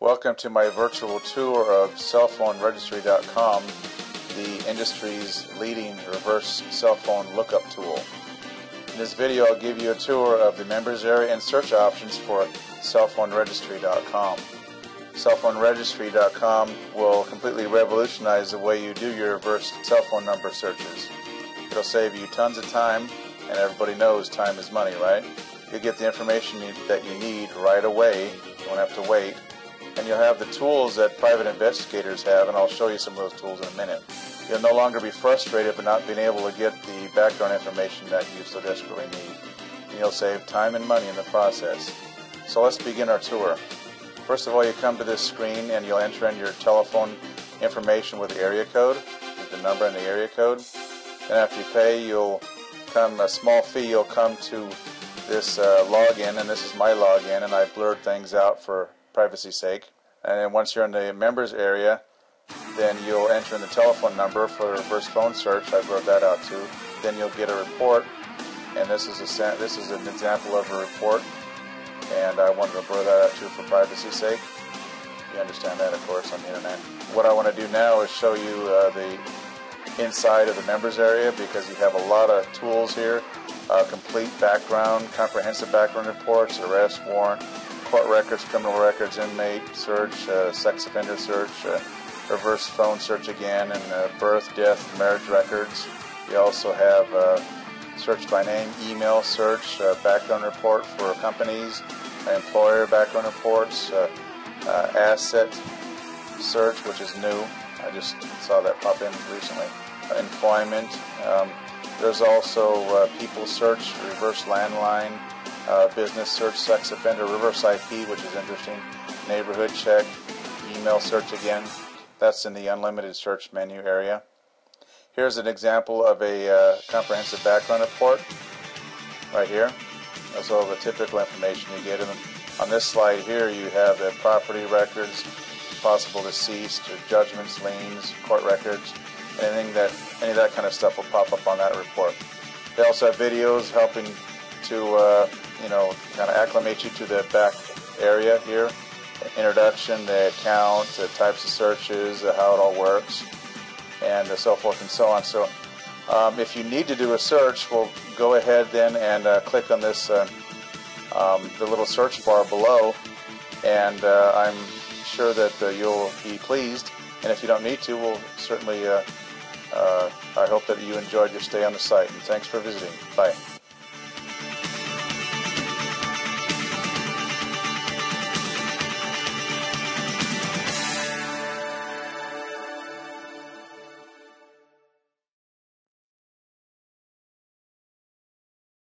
Welcome to my virtual tour of cellphoneregistry.com, the industry's leading reverse cell phone lookup tool. In this video, I'll give you a tour of the members area and search options for cellphoneregistry.com. Cellphoneregistry.com will completely revolutionize the way you do your reverse cell phone number searches. It'll save you tons of time, and everybody knows time is money, right? You'll get the information that you need right away. You won't have to wait and you'll have the tools that private investigators have, and I'll show you some of those tools in a minute. You'll no longer be frustrated by not being able to get the background information that you so desperately need. And you'll save time and money in the process. So let's begin our tour. First of all, you come to this screen and you'll enter in your telephone information with the area code, with the number and the area code. And after you pay, you'll come a small fee. You'll come to this uh, login, and this is my login, and I blurred things out for privacy sake. And then once you're in the members area, then you'll enter in the telephone number for the reverse phone search. I wrote that out too. Then you'll get a report, and this is a this is an example of a report. And I wanted to blur that out too for privacy sake. You understand that, of course, on the internet. What I want to do now is show you uh, the inside of the members area because you have a lot of tools here. Uh, complete background, comprehensive background reports, arrest warrant, court records, criminal records, inmate search, uh, sex offender search, uh, reverse phone search again, and uh, birth, death, marriage records. We also have uh, search by name, email search, uh, background report for companies, employer background reports, uh, asset search, which is new. I just saw that pop in recently. employment. Um, there's also people search, reverse landline, uh, business search sex offender, reverse IP, which is interesting, neighborhood check, email search again. That's in the unlimited search menu area. Here's an example of a uh, comprehensive background report right here. That's all the typical information you get. And on this slide here, you have the property records, possible deceased, judgments, liens, court records, anything that any of that kind of stuff will pop up on that report. They also have videos helping to uh, you know kind of acclimate you to the back area here. Introduction, the account, the types of searches, uh, how it all works, and so forth and so on. So um, if you need to do a search, we'll go ahead then and uh, click on this uh, um, the little search bar below, and uh, I'm sure that uh, you'll be pleased. And if you don't need to, we'll certainly. I hope that you enjoyed your stay on the site, and thanks for visiting. Bye.